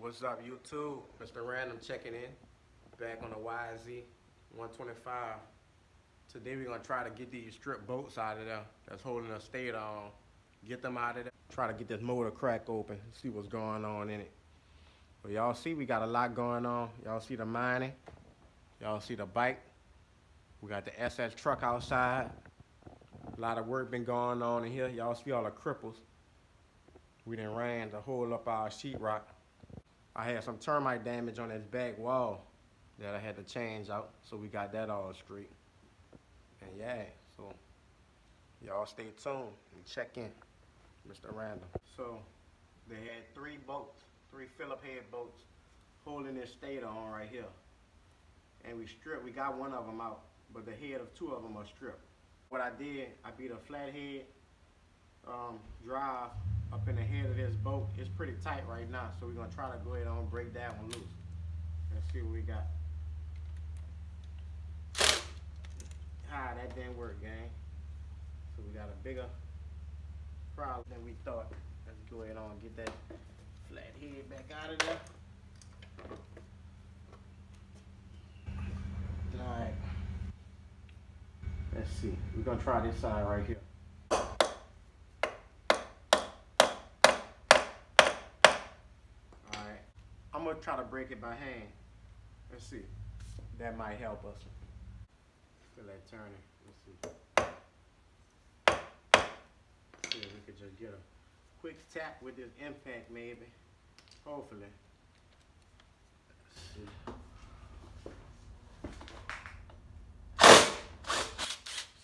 What's up, YouTube? Mr. Random checking in. Back on the YZ 125. Today we're gonna try to get these strip boats out of there that's holding the stator on. Get them out of there. Try to get this motor crack open. See what's going on in it. But y'all see we got a lot going on. Y'all see the mining. Y'all see the bike. We got the SS truck outside. A lot of work been going on in here. Y'all see all the cripples. We done ran to hold up our sheetrock. I had some termite damage on this back wall that I had to change out, so we got that all straight. And yeah, so y'all stay tuned and check in, Mr. Random. So they had three boats, three Phillip head boats, holding this stator on right here. And we stripped, we got one of them out, but the head of two of them are stripped. What I did, I beat a flathead um, drive up in the head of this boat. It's pretty tight right now, so we're gonna try to go ahead and break that one loose. Let's see what we got. Ah, that didn't work, gang. So we got a bigger problem than we thought. Let's go ahead and get that flat head back out of there. Alright. Let's see. We're gonna try this side right here. Alright. I'm gonna try to break it by hand. Let's see. That might help us. Feel that turning. Let's see. See if we could just get a quick tap with this impact maybe. Hopefully. See.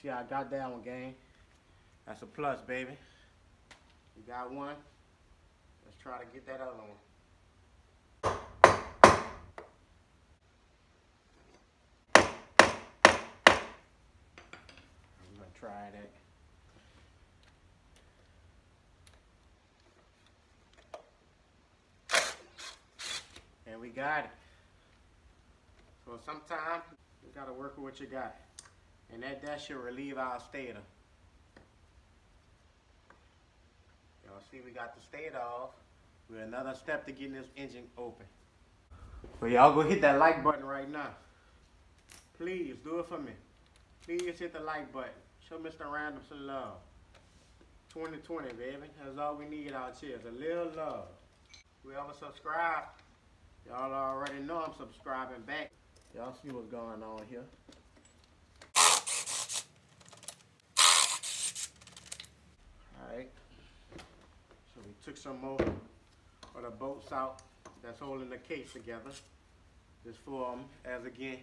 See, I got that one, gang. That's a plus, baby. You got one. Let's try to get that other one. And we got it. So sometimes you gotta work with what you got. And that, that should relieve our stator. Y'all see we got the stator off. We're another step to getting this engine open. So y'all go hit that like button right now. Please do it for me. Please hit the like button. Show Mr. Random some love. 2020, baby. That's all we need out here. is A little love. Whoever subscribe, y'all already know I'm subscribing back. Y'all see what's going on here. Alright. So we took some more of the bolts out that's holding the case together. Just for them, as again,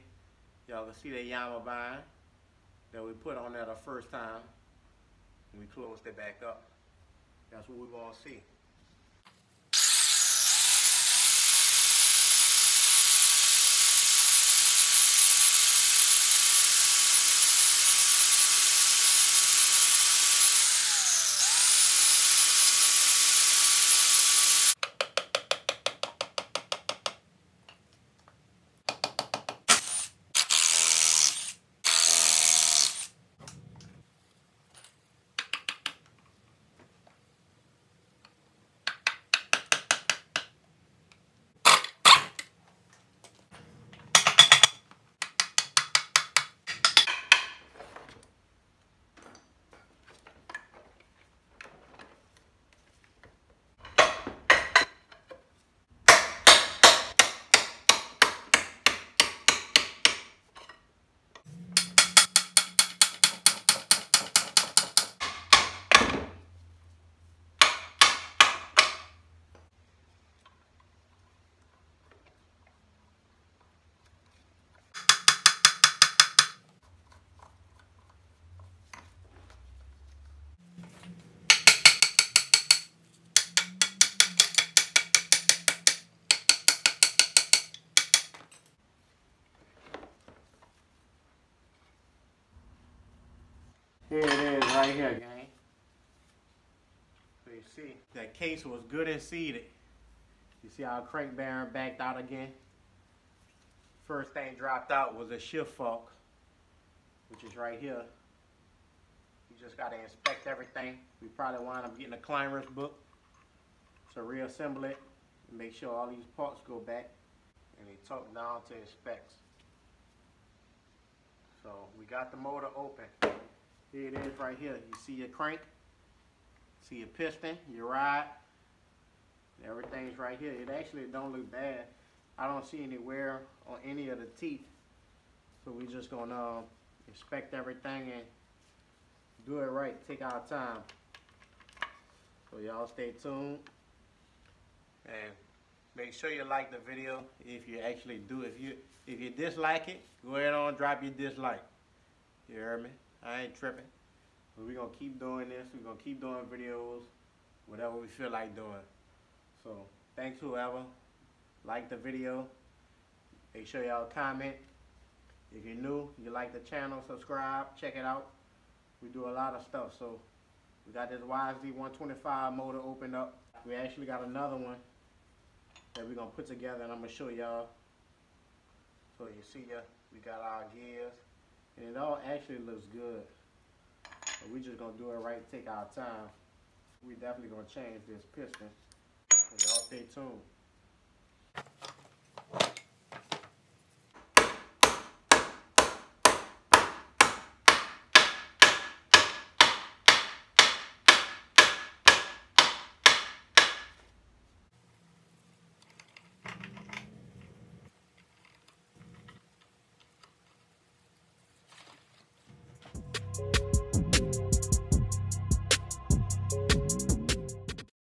y'all can see the Yamabond that we put on there the first time. We closed it back up. That's what we're gonna see. Here it is right here, gang. So you see, that case was good and seated. You see how crank bearing backed out again? First thing dropped out was a shift fork, which is right here. You just gotta inspect everything. We probably wind up getting a Clymer's book to reassemble it and Make sure all these parts go back and they tuck down to its specs. So we got the motor open. Here it is right here. You see your crank, see your piston, your rod. Everything's right here. It actually don't look bad. I don't see any wear on any of the teeth. So we're just gonna uh, inspect everything and do it right. Take our time. So y'all stay tuned. And make sure you like the video if you actually do. If you if you dislike it, go ahead on drop your dislike. You heard me? I ain't tripping. But we're gonna keep doing this. We're gonna keep doing videos, whatever we feel like doing. So thanks whoever. Like the video. Make sure y'all comment. If you're new, you like the channel, subscribe, check it out. We do a lot of stuff. So we got this YZ 125 motor opened up. We actually got another one that we're gonna put together and I'm gonna show y'all. So you see ya, we got our gears and it all actually looks good. But we just gonna do it right, take our time. We definitely gonna change this piston. So y'all stay tuned.